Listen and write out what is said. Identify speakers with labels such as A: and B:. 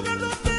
A: Nunca lo